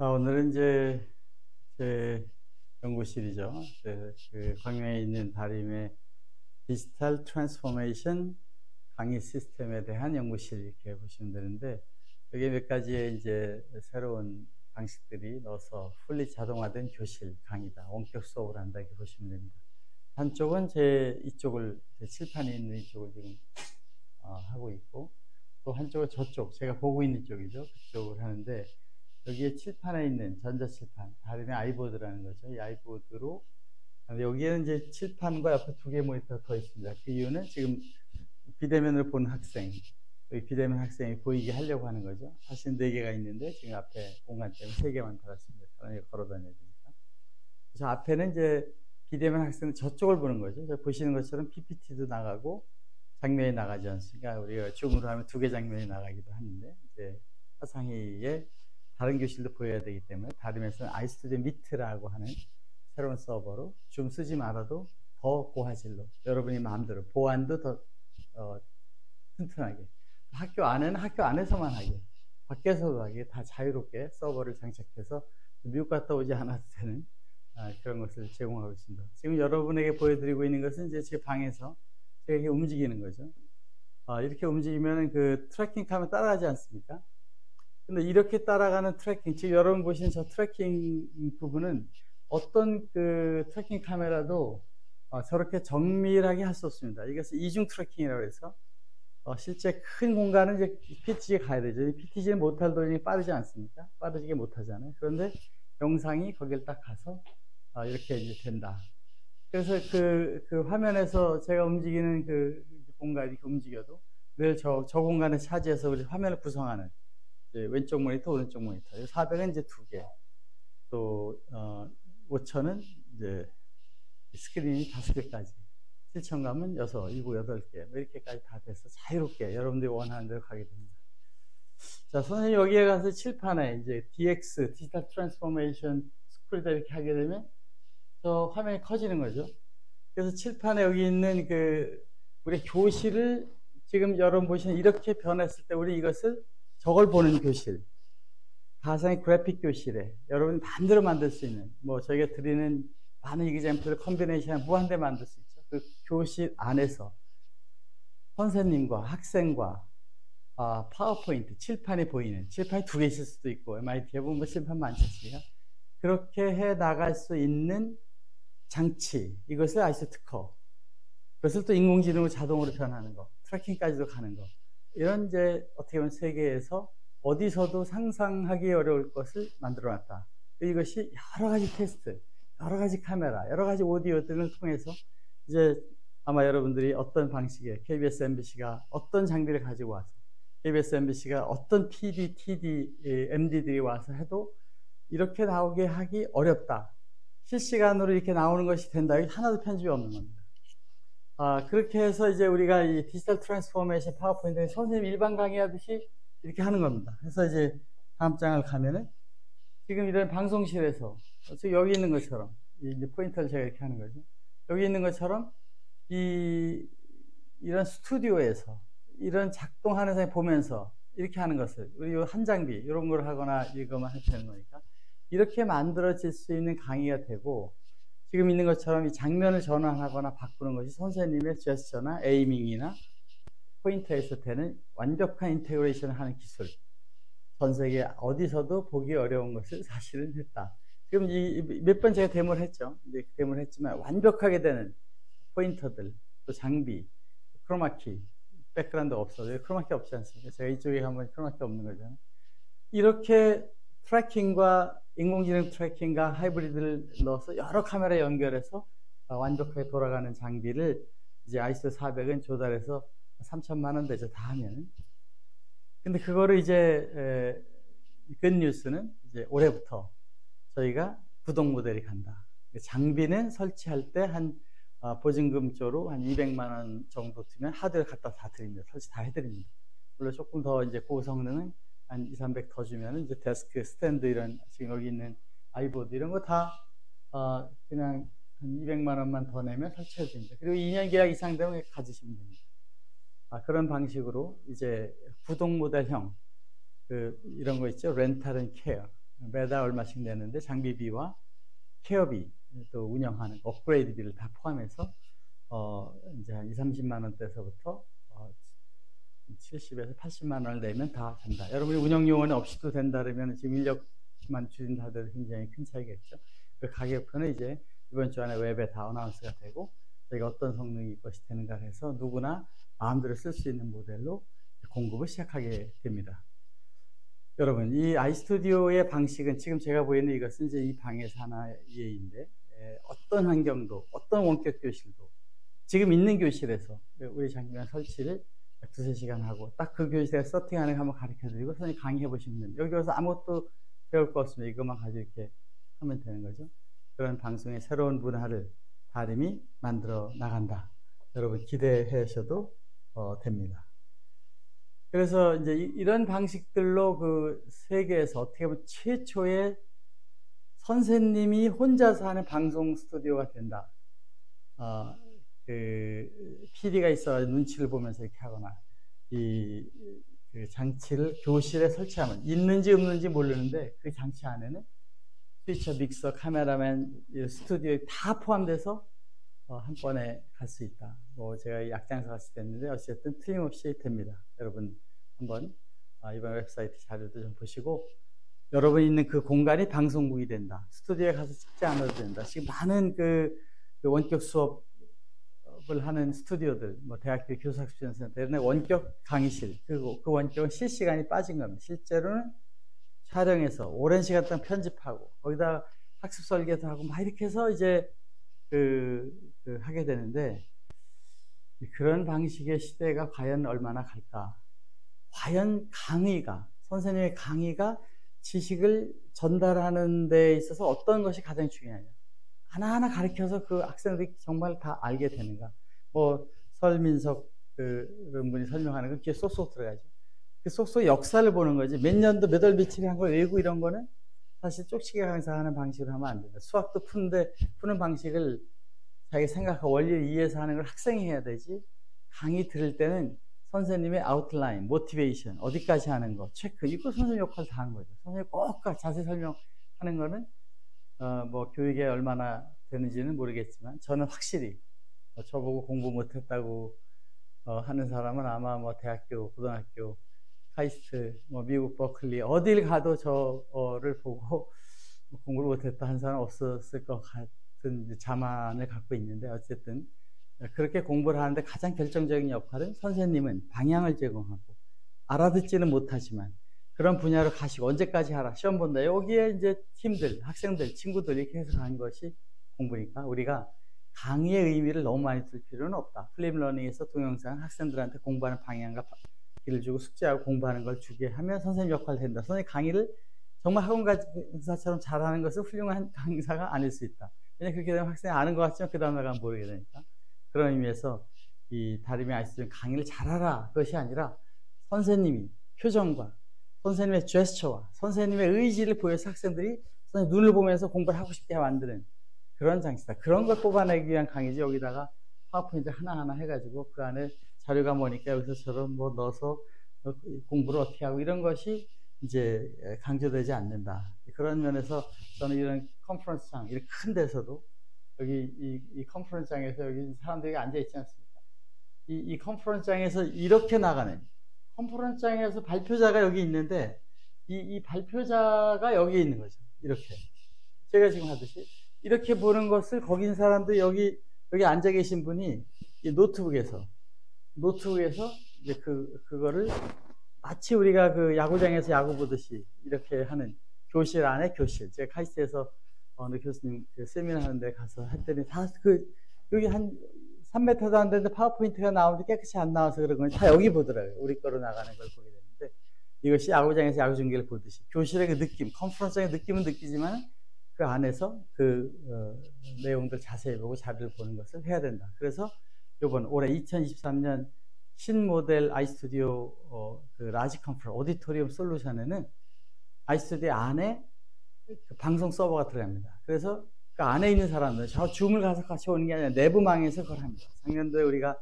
아, 오늘은 이제 제 연구실이죠. 그, 그 광명에 있는 다림의 디지털 transformation 강의 시스템에 대한 연구실 이렇게 보시면 되는데 여기 몇 가지의 이제 새로운 방식들이 넣어서 fully 자동화된 교실 강의다. 원격 수업을 한다 이렇게 보시면 됩니다. 한쪽은 제 이쪽을 제 칠판에 있는 이쪽을 지금 어, 하고 있고 또 한쪽은 저쪽 제가 보고 있는 쪽이죠. 그쪽을 하는데 여기에 칠판에 있는 전자칠판, 다름의 아이보드라는 거죠. 이 아이보드로 여기에는 이제 칠판과 옆에 두 개 모니터가 더 있습니다. 그 이유는 지금 비대면을 본 학생, 비대면 학생이 보이게 하려고 하는 거죠. 사실 네 개가 있는데 지금 앞에 공간 때문에 세 개만 달았습니다. 걸어 다녀야 되니까. 그래서 앞에는 이제 비대면 학생은 저쪽을 보는 거죠. 보시는 것처럼 PPT도 나가고 장면이 나가지 않습니까? 우리가 줌으로 하면 두 개 장면이 나가기도 하는데 이제 화상회의에 다른 교실도 보여야 되기 때문에 다름에서는 아이스튜디오 미트라고 하는 새로운 서버로 좀 쓰지 말아도 더 고화질로 여러분이 마음대로 보안도 더 어, 튼튼하게 학교 안에는 학교 안에서만 하게 밖에서도 하게 다 자유롭게 서버를 장착해서 미국 갔다 오지 않아도 되는 아, 그런 것을 제공하고 있습니다. 지금 여러분에게 보여드리고 있는 것은 이제 제 방에서 제가 이렇게 움직이는 거죠. 아, 이렇게 움직이면 그 tracking 카메라 따라가지 않습니까? 근데 이렇게 따라가는 tracking, 지금 여러분 보시는 저 tracking 부분은 어떤 그 tracking 카메라도 어, 저렇게 정밀하게 할 수 없습니다. 이것을 이중 tracking이라고 해서 어, 실제 큰 공간은 이제 PTZ가 가야 되죠. PTZ는 못할 도중에 빠르지 않습니까? 빠르게 못하잖아요. 그런데 영상이 거길 딱 가서 어, 이렇게 이제 된다. 그래서 그, 그 화면에서 제가 움직이는 그 공간이 움직여도 늘 저, 저 공간을 차지해서 우리 화면을 구성하는 왼쪽 모니터, 오른쪽 모니터. 400은 이제 두 개. 또, 어, 5천은 이제 스크린이 다섯 개까지. 7천 가면 여섯, 일곱, 여덟 개. 뭐 이렇게까지 다 돼서 자유롭게 여러분들이 원하는 대로 가게 됩니다. 자, 선생님 여기에 가서 칠판에 이제 DX, 디지털 transformation school이다 이렇게 하게 되면 저 화면이 커지는 거죠. 그래서 칠판에 여기 있는 그 우리 교실을 지금 여러분 보시는 이렇게 변했을 때 우리 이것을 저걸 보는 교실, 가상의 그래픽 교실에 여러분이 마음대로 만들 수 있는 뭐 저희가 드리는 많은 example을 combination 무한대 만들 수 있죠. 그 교실 안에서 선생님과 학생과 아, 파워포인트, 칠판이 보이는, 칠판이 두 개 있을 수도 있고, MIT에 보면 뭐 칠판 않습니까? 그렇게 해 나갈 수 있는 장치, 이것을 아이스 특허. 그것을 또 인공지능으로 자동으로 변하는 거, 트래킹까지도 가는 거. 이런 이제 어떻게 보면 세계에서 어디서도 상상하기 어려울 것을 만들어 놨다. 이것이 여러 가지 테스트, 여러 가지 카메라, 여러 가지 오디오 등을 통해서 이제 아마 여러분들이 어떤 방식의 KBS, MBC가 어떤 장비를 가지고 와서 KBS, MBC가 어떤 PD, TD, MD들이 와서 해도 이렇게 나오게 하기 어렵다. 실시간으로 이렇게 나오는 것이 된다. 하나도 편집이 없는 겁니다. 아, 그렇게 해서 이제 우리가 이 디지털 transformation 파워포인트 선생님 일반 강의하듯이 이렇게 하는 겁니다. 그래서 이제 다음 장을 가면은 지금 이런 방송실에서 여기 있는 것처럼 이제 포인터를 제가 이렇게 하는 거죠. 여기 있는 것처럼 이 이런 스튜디오에서 이런 작동하는 사람 보면서 이렇게 하는 것을 우리 한 장비 이런 걸 하거나 이거만 할 되는 거니까 이렇게 만들어질 수 있는 강의가 되고 지금 있는 것처럼 이 장면을 전환하거나 바꾸는 것이 선생님의 제스처나 aiming이나 포인터에서 되는 완벽한 integration을 하는 기술. 전 세계 어디서도 보기 어려운 것을 사실은 했다. 지금 몇 번 제가 데모를 했죠. 이제 데모를 했지만 완벽하게 되는 포인터들, 또 장비, 크로마키, 백그라운드 없어요. 크로마키 없지 않습니까? 제가 이쪽에 가면 크로마키 없는 거잖아요. 이렇게 tracking과 인공지능 tracking과 하이브리드를 넣어서 여러 카메라 연결해서 완벽하게 돌아가는 장비를 이제 아이스 400은 조달해서 3천만 원 되죠. 다 하면. 근데 그거를 이제 근 뉴스는 이제 올해부터 저희가 구독 모델이 간다. 장비는 설치할 때한 어, 보증금 쪽으로 한 200만 원 정도 드면 하드를 갖다 다 드립니다. 설치 다 해드립니다. 물론 조금 더 이제 고성능은 한 2, 300 더 주면 이제 데스크, 스탠드 이런 지금 여기 있는 아이보드 이런 거다 어, 그냥 한 200만 원만 더 내면 설치해 줍니다. 그리고 2년 계약 이상 되면 가지시면 됩니다. 아, 그런 방식으로 이제 구독 모델형 그 이런 거 있죠. rental and care. 매달 얼마씩 내는데 장비비와 care비 또 운영하는 업그레이드비를 다 포함해서 어 이제 한 2, 30만 원대에서부터 어 70에서 80만 원을 내면 다 된다. 여러분이 운영 요원이 없이도 된다 그러면 지금 인력만 줄인다 하더라도 굉장히 큰 차이겠죠. 그 가격표는 이제 이번 주 안에 웹에 다 announce가 되고 저희가 어떤 성능이 이것이 되는가 해서 누구나 마음대로 쓸 수 있는 모델로 공급을 시작하게 됩니다. 여러분, 이 아이스튜디오의 방식은 지금 제가 보이는 이것은 이제 이 방에서 하나의 예인데 어떤 환경도 어떤 원격 교실도 지금 있는 교실에서 우리 장기관 설치를 두세 시간 하고 딱 그 교실에 서팅하는 거 한번 가르쳐 드리고 선생님 강의해 보시면 여기 와서 아무것도 배울 거 없으면 이것만 가지고 이렇게 하면 되는 거죠. 그런 방송의 새로운 문화를 다림이 만들어 나간다. 여러분 기대하셔도 어, 됩니다. 그래서 이제 이, 런 방식들로 그 세계에서 어떻게 보면 최초의 선생님이 혼자서 하는 방송 스튜디오가 된다. 어, 그 PD가 있어 눈치를 보면서 이렇게 하거나 이 그 장치를 교실에 설치하면 있는지 없는지 모르는데 그 장치 안에는 switcher, 믹서, 카메라맨, 스튜디오에 다 포함돼서 어, 한 번에 갈 수 있다. 뭐 제가 약장사 갔을 때 했는데 어쨌든 틀림없이 됩니다. 여러분 한번 아, 이번 웹사이트 자료도 좀 보시고 여러분 있는 그 공간이 방송국이 된다. 스튜디오에 가서 찍지 않아도 된다. 지금 많은 그, 그 원격 수업 을 하는 스튜디오들, 뭐 대학교 교사학습지원센터 이런 원격 강의실 그리고 그 원격은 실시간이 빠진 겁니다. 실제로는 촬영해서 오랜 시간 동안 편집하고 거기다 학습 설계도 하고 막 이렇게 해서 이제 그, 그 하게 되는데 그런 방식의 시대가 과연 얼마나 갈까? 과연 강의가 선생님의 강의가 지식을 전달하는 데 있어서 어떤 것이 가장 중요하냐? 하나하나 가르쳐서 그 학생들이 정말 다 알게 되는가? 뭐 설민석 그런 분이 설명하는 건 귀에 쏙쏙 들어가죠. 그 쏙쏙 역사를 보는 거지. 몇 년도 몇 월 며칠에 한 걸 외우고 이런 거는 사실 쪽지게 강사하는 방식으로 하면 안 된다. 수학도 푸는데 푸는 방식을 자기 생각하고 원리를 이해해서 하는 걸 학생이 해야 되지. 강의 들을 때는 선생님의 아웃라인, 모티베이션, 어디까지 하는 거, 체크, 이거 선생님 역할 다 하는 거죠. 선생님 꼭 자세히 설명하는 거는, 어, 뭐, 교육에 얼마나 되는지는 모르겠지만, 저는 확실히, 어, 저보고 공부 못했다고 어, 하는 사람은 아마 뭐, 대학교, 고등학교, 카이스트, 뭐 미국 버클리 어딜 가도 저를 보고 공부를 못했다 한 사람 없었을 것 같은 자만을 갖고 있는데 어쨌든 그렇게 공부를 하는데 가장 결정적인 역할은 선생님은 방향을 제공하고 알아듣지는 못하지만 그런 분야로 가시고 언제까지 하라 시험 본다 여기에 이제 팀들 학생들 친구들 이렇게 해서 가는 것이 공부니까 우리가 강의의 의미를 너무 많이 둘 필요는 없다 flip learning에서 동영상 학생들한테 공부하는 방향과 길을 주고 숙제하고 공부하는 걸 주게 하면 선생님 역할을 된다. 선생님 강의를 정말 학원 강사처럼 잘하는 것은 훌륭한 강사가 아닐 수 있다. 왜냐 그렇게 되면 학생이 아는 것 같지만 그 다음 날가면 모르게 되니까. 그런 의미에서 이 다림이 아이스는 강의를 잘하라 그것이 아니라 선생님이 표정과 선생님의 제스처와 선생님의 의지를 보여서 학생들이 선생님 눈을 보면서 공부를 하고 싶게 만드는 그런 장치다. 그런 걸 뽑아내기 위한 강의지 여기다가 파워포인트 하나하나 해가지고 그 안에 자료가 뭐니까 여기서처럼 뭐 넣어서 공부를 어떻게 하고 이런 것이 이제 강조되지 않는다. 그런 면에서 저는 이런 컨퍼런스장, 이렇게 큰 데서도 여기 이, 이 컨퍼런스장에서 여기 사람들이 앉아 있지 않습니까? 이, 이 컨퍼런스장에서 이렇게 나가는 컨퍼런스장에서 발표자가 여기 있는데 이, 이 발표자가 여기 있는 거죠. 이렇게 제가 지금 하듯이 이렇게 보는 것을 거기 있는 사람들 여기 여기 앉아 계신 분이 이 노트북에서 노트북에서 이제 그, 그거를 마치 우리가 그 야구장에서 야구 보듯이 이렇게 하는 교실 안에 교실. 제가 카이스트에서 어느 교수님 그 세미나 하는데 가서 했더니 다 그, 여기 한 3m도 안 되는데 파워포인트가 나오는데 깨끗이 안 나와서 그런 건다 여기 보더라고요. 우리 거로 나가는 걸 보게 되는데 이것이 야구장에서 야구 중계를 보듯이 교실의 그 느낌, 컨퍼런스장의 느낌은 느끼지만 그 안에서 그 어, 내용들 자세히 보고 자료를 보는 것을 해야 된다. 그래서 이번 올해 2023년 신모델 아이스튜디오 어, 그 large conference auditorium solution에는 아이스튜디오 안에 그 방송 서버가 들어갑니다. 그래서 그 안에 있는 사람들 저 줌을 가서 같이 오는 게 아니라 내부망에서 그걸 합니다. 작년도에 우리가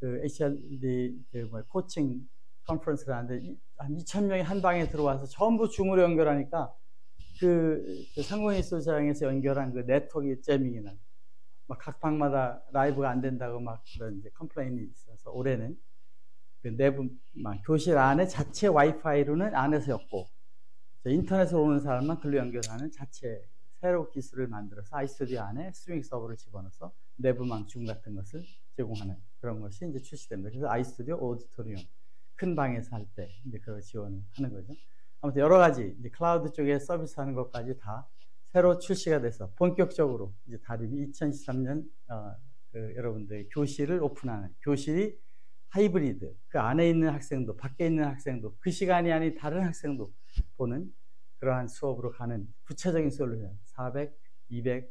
그 HRD 그뭐 코칭 컨퍼런스를 하는데 한 2천 명이 한 방에 들어와서 전부 줌으로 연결하니까 그, 그 상공회의소장에서 연결한 그 네트워크 jamming이 나 막 각 방마다 라이브가 안 된다고 막 그런 이제 complain이 있어서 올해는 그 내부망 교실 안에 자체 와이파이로는 안에서 쓰고 인터넷으로 오는 사람만 글로 연결하는 자체 새로 기술을 만들어서 아이스튜디오 안에 스트리밍 서버를 집어넣어서 내부망 줌 같은 것을 제공하는 그런 것이 이제 출시됩니다. 그래서 아이스튜디오 오디토리움 큰 방에서 할 때 이제 그걸 지원을 하는 거죠. 아무튼 여러 가지 이제 클라우드 쪽에 서비스하는 것까지 다 새로 출시가 돼서 본격적으로 이제 다림이 2013년 어, 그 여러분들 교실을 오픈하는 교실이 하이브리드 그 안에 있는 학생도 밖에 있는 학생도 그 시간이 아닌 다른 학생도 보는 그러한 수업으로 가는 구체적인 솔루션 400, 200,